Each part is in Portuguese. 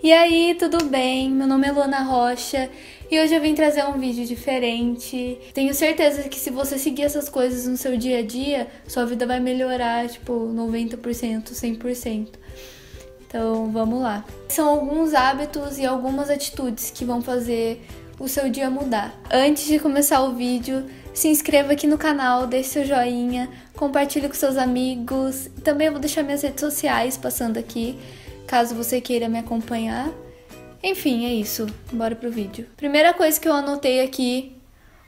E aí, tudo bem? Meu nome é Luana Rocha e hoje eu vim trazer um vídeo diferente. Tenho certeza que se você seguir essas coisas no seu dia a dia, sua vida vai melhorar, tipo, 90%, 100%. Então, vamos lá. São alguns hábitos e algumas atitudes que vão fazer o seu dia mudar. Antes de começar o vídeo, se inscreva aqui no canal, deixe seu joinha, compartilhe com seus amigos. Também vou deixar minhas redes sociais passando aqui caso você queira me acompanhar. Enfim, é isso. Bora pro vídeo. Primeira coisa que eu anotei aqui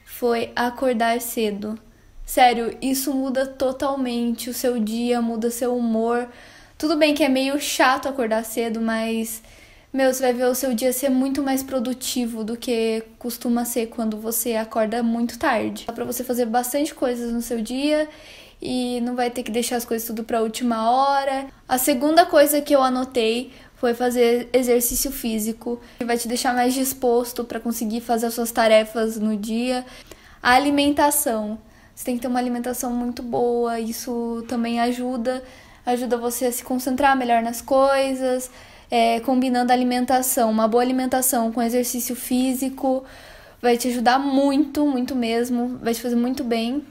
foi acordar cedo. Sério, isso muda totalmente o seu dia, muda seu humor. Tudo bem que é meio chato acordar cedo, mas meu, você vai ver o seu dia ser muito mais produtivo do que costuma ser quando você acorda muito tarde. Dá pra você fazer bastante coisas no seu dia e não vai ter que deixar as coisas tudo para última hora. A segunda coisa que eu anotei foi fazer exercício físico, que vai te deixar mais disposto para conseguir fazer as suas tarefas no dia. A alimentação. Você tem que ter uma alimentação muito boa, isso também ajuda, ajuda você a se concentrar melhor nas coisas, é, combinando a alimentação, uma boa alimentação com exercício físico, vai te ajudar muito, muito mesmo, vai te fazer muito bem.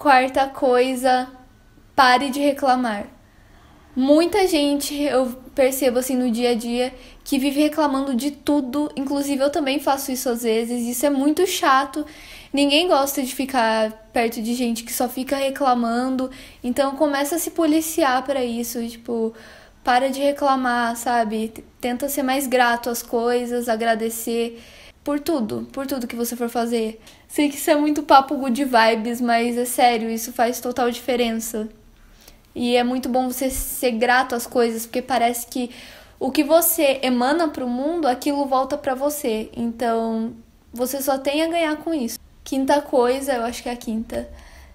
Quarta coisa, pare de reclamar. Muita gente eu percebo assim no dia a dia que vive reclamando de tudo, inclusive eu também faço isso às vezes, isso é muito chato. Ninguém gosta de ficar perto de gente que só fica reclamando, então começa a se policiar para isso, tipo, para de reclamar, sabe? Tenta ser mais grato às coisas, agradecer por tudo, por tudo que você for fazer. Sei que isso é muito papo good vibes, mas é sério, isso faz total diferença. E é muito bom você ser grato às coisas, porque parece que o que você emana para o mundo, aquilo volta para você. Então, você só tem a ganhar com isso. Quinta coisa, eu acho que é a quinta.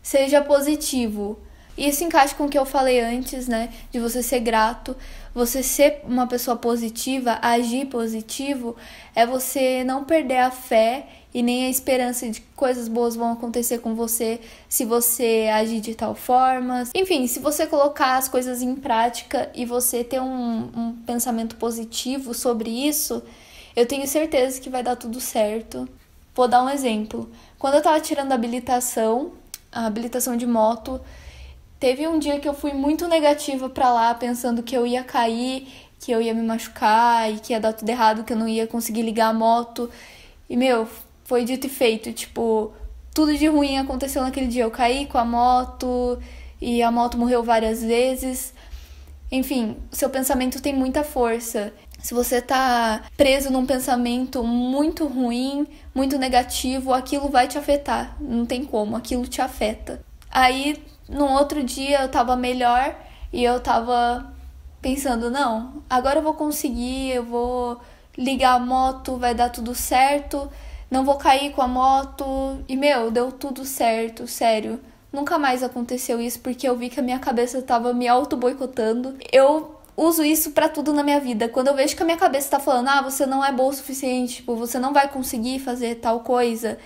Seja positivo. Isso encaixa com o que eu falei antes, né? De você ser grato. Você ser uma pessoa positiva, agir positivo, é você não perder a fé e nem a esperança de que coisas boas vão acontecer com você se você agir de tal forma. Enfim, se você colocar as coisas em prática e você ter um, um pensamento positivo sobre isso, eu tenho certeza que vai dar tudo certo. Vou dar um exemplo. Quando eu tava tirando a habilitação, a habilitação de moto, Teve um dia que eu fui muito negativa para lá, pensando que eu ia cair, que eu ia me machucar e que ia dar tudo errado, que eu não ia conseguir ligar a moto. E meu, foi dito e feito, tipo, tudo de ruim aconteceu naquele dia. Eu caí com a moto e a moto morreu várias vezes. Enfim, seu pensamento tem muita força. Se você tá preso num pensamento muito ruim, muito negativo, aquilo vai te afetar. Não tem como, aquilo te afeta. Aí no outro dia eu tava melhor e eu tava pensando, não, agora eu vou conseguir, eu vou ligar a moto, vai dar tudo certo, não vou cair com a moto. E meu, deu tudo certo, sério. Nunca mais aconteceu isso porque eu vi que a minha cabeça tava me auto boicotando. Eu uso isso para tudo na minha vida. Quando eu vejo que a minha cabeça tá falando: "Ah, você não é boa o suficiente, tipo, você não vai conseguir fazer tal coisa",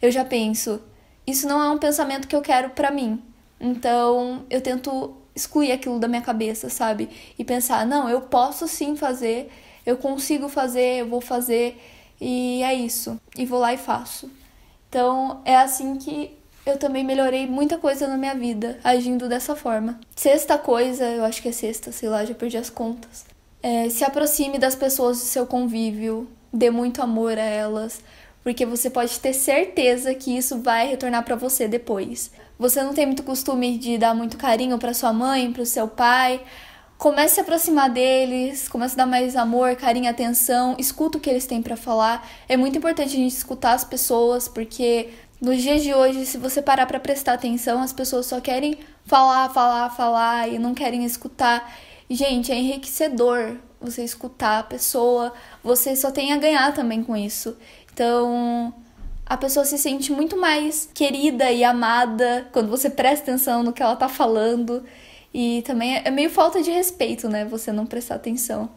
eu já penso: isso não é um pensamento que eu quero para mim. Então eu tento excluir aquilo da minha cabeça, sabe? E pensar, não, eu posso sim fazer, eu consigo fazer, eu vou fazer e é isso. E vou lá e faço. Então é assim que eu também melhorei muita coisa na minha vida, agindo dessa forma. Sexta coisa, eu acho que é sexta, sei lá, já perdi as contas. É, se aproxime das pessoas do seu convívio, dê muito amor a elas, porque você pode ter certeza que isso vai retornar para você depois você não tem muito costume de dar muito carinho para sua mãe, para o seu pai, comece a se aproximar deles, comece a dar mais amor, carinho, atenção, escuta o que eles têm para falar. É muito importante a gente escutar as pessoas, porque nos dias de hoje, se você parar para prestar atenção, as pessoas só querem falar, falar, falar e não querem escutar. Gente, é enriquecedor você escutar a pessoa, você só tem a ganhar também com isso. Então, a pessoa se sente muito mais querida e amada quando você presta atenção no que ela tá falando. E também é meio falta de respeito, né? Você não prestar atenção.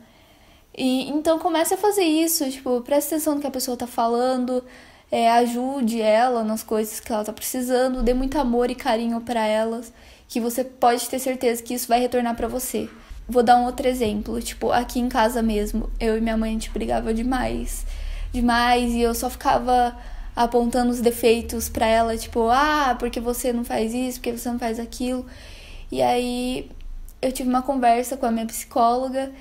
E então comece a fazer isso, tipo, preste atenção no que a pessoa tá falando, é, ajude ela nas coisas que ela tá precisando, dê muito amor e carinho para elas, que você pode ter certeza que isso vai retornar para você. Vou dar um outro exemplo. Tipo, aqui em casa mesmo, eu e minha mãe a gente brigava demais. Demais. E eu só ficava apontando os defeitos para ela, tipo, ah, porque você não faz isso, porque você não faz aquilo. E aí eu tive uma conversa com a minha psicóloga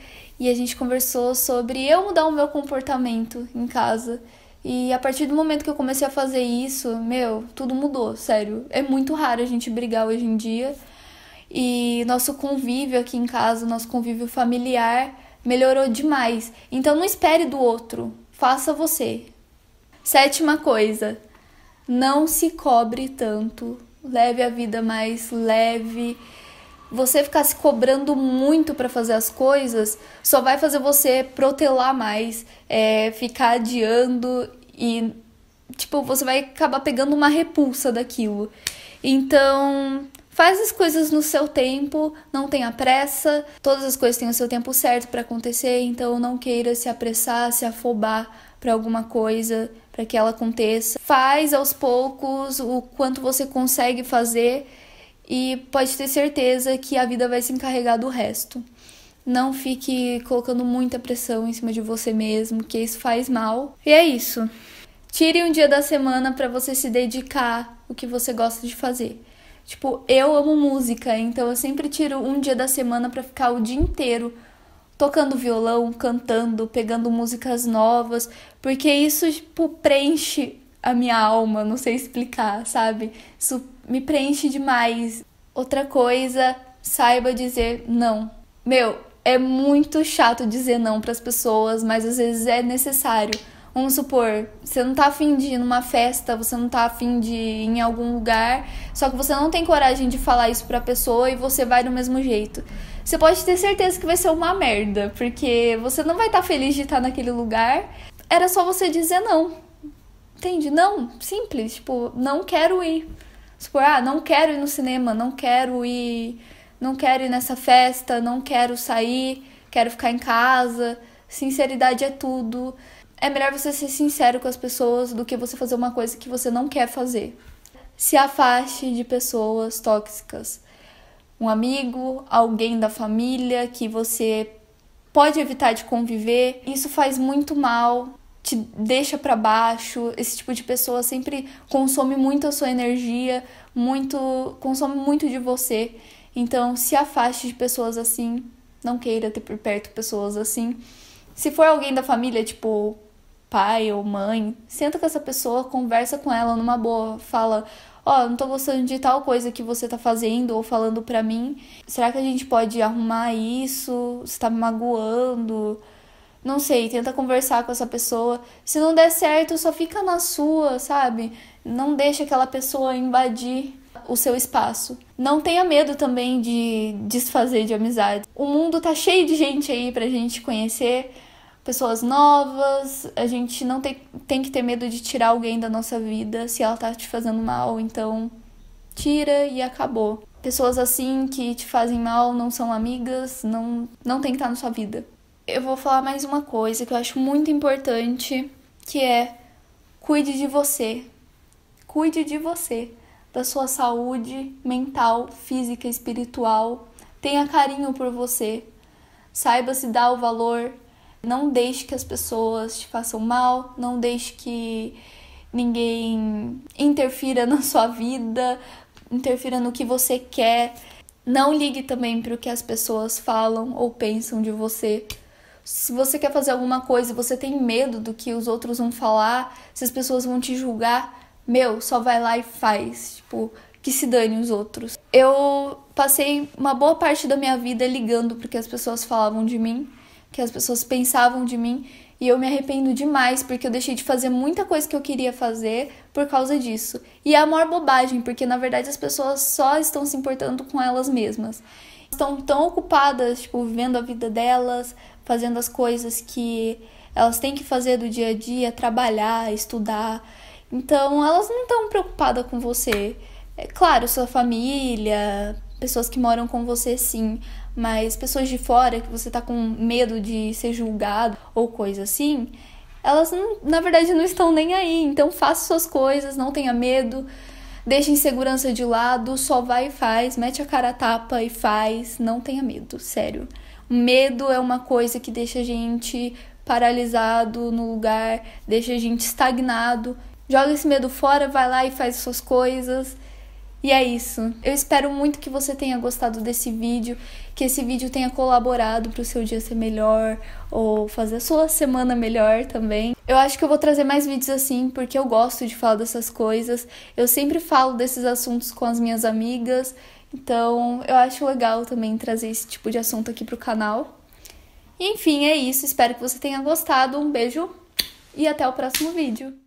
e a gente conversou sobre eu mudar o meu comportamento em casa. E a partir do momento que eu comecei a fazer isso, meu, tudo mudou, sério. É muito raro a gente brigar hoje em dia. E nosso convívio aqui em casa, nosso convívio familiar melhorou demais. Então não espere do outro, faça você. Sétima coisa, não se cobre tanto. Leve a vida mais leve. Você ficar se cobrando muito para fazer as coisas só vai fazer você protelar mais, é, ficar adiando e, tipo, você vai acabar pegando uma repulsa daquilo. Então, Faz as coisas no seu tempo, não tenha pressa. Todas as coisas têm o seu tempo certo para acontecer, então não queira se apressar, se afobar para alguma coisa para que ela aconteça. Faz aos poucos o quanto você consegue fazer e pode ter certeza que a vida vai se encarregar do resto. Não fique colocando muita pressão em cima de você mesmo, que isso faz mal. E é isso. Tire um dia da semana para você se dedicar o que você gosta de fazer. Tipo, eu amo música, então eu sempre tiro um dia da semana para ficar o dia inteiro tocando violão, cantando, pegando músicas novas, porque isso tipo preenche a minha alma, não sei explicar, sabe? Isso me preenche demais. Outra coisa, saiba dizer não. Meu, é muito chato dizer não para as pessoas, mas às vezes é necessário. Vamos supor, você não tá afim de ir numa festa, você não tá afim de ir em algum lugar, só que você não tem coragem de falar isso pra pessoa e você vai do mesmo jeito. Você pode ter certeza que vai ser uma merda, porque você não vai estar tá feliz de estar naquele lugar. Era só você dizer não. Entende? Não, simples. Tipo, não quero ir. Supor, ah, não quero ir no cinema, não quero ir. Não quero ir nessa festa, não quero sair, quero ficar em casa. Sinceridade é tudo é melhor você ser sincero com as pessoas do que você fazer uma coisa que você não quer fazer. Se afaste de pessoas tóxicas. Um amigo, alguém da família que você pode evitar de conviver. Isso faz muito mal, te deixa para baixo. Esse tipo de pessoa sempre consome muito a sua energia, muito consome muito de você. Então, se afaste de pessoas assim. Não queira ter por perto pessoas assim. Se for alguém da família, tipo pai ou mãe, senta com essa pessoa, conversa com ela numa boa, fala: Ó, oh, não tô gostando de tal coisa que você tá fazendo ou falando pra mim. Será que a gente pode arrumar isso? Você tá me magoando? Não sei, tenta conversar com essa pessoa. Se não der certo, só fica na sua, sabe? Não deixa aquela pessoa invadir o seu espaço. Não tenha medo também de desfazer de amizade. O mundo tá cheio de gente aí pra gente conhecer pessoas novas, a gente não tem, tem que ter medo de tirar alguém da nossa vida se ela tá te fazendo mal, então tira e acabou. Pessoas assim que te fazem mal não são amigas, não, não tem que estar na sua vida. Eu vou falar mais uma coisa que eu acho muito importante, que é cuide de você. Cuide de você, da sua saúde mental, física, espiritual. Tenha carinho por você. Saiba se dar o valor não deixe que as pessoas te façam mal, não deixe que ninguém interfira na sua vida, interfira no que você quer. Não ligue também para o que as pessoas falam ou pensam de você. Se você quer fazer alguma coisa e você tem medo do que os outros vão falar, se as pessoas vão te julgar, meu, só vai lá e faz. Tipo, que se dane os outros. Eu passei uma boa parte da minha vida ligando porque as pessoas falavam de mim que as pessoas pensavam de mim e eu me arrependo demais porque eu deixei de fazer muita coisa que eu queria fazer por causa disso. E é a maior bobagem, porque na verdade as pessoas só estão se importando com elas mesmas. Estão tão ocupadas, tipo, vivendo a vida delas, fazendo as coisas que elas têm que fazer do dia a dia, trabalhar, estudar. Então, elas não estão preocupadas com você. É claro, sua família, pessoas que moram com você sim, mas pessoas de fora que você tá com medo de ser julgado ou coisa assim, elas não, na verdade não estão nem aí. Então faça suas coisas, não tenha medo, deixe insegurança de lado, só vai e faz, mete a cara a tapa e faz, não tenha medo, sério. Medo é uma coisa que deixa a gente paralisado no lugar, deixa a gente estagnado. Joga esse medo fora, vai lá e faz suas coisas. E é isso. Eu espero muito que você tenha gostado desse vídeo, que esse vídeo tenha colaborado para o seu dia ser melhor ou fazer a sua semana melhor também. Eu acho que eu vou trazer mais vídeos assim, porque eu gosto de falar dessas coisas. Eu sempre falo desses assuntos com as minhas amigas, então eu acho legal também trazer esse tipo de assunto aqui pro canal. E enfim, é isso. Espero que você tenha gostado. Um beijo e até o próximo vídeo.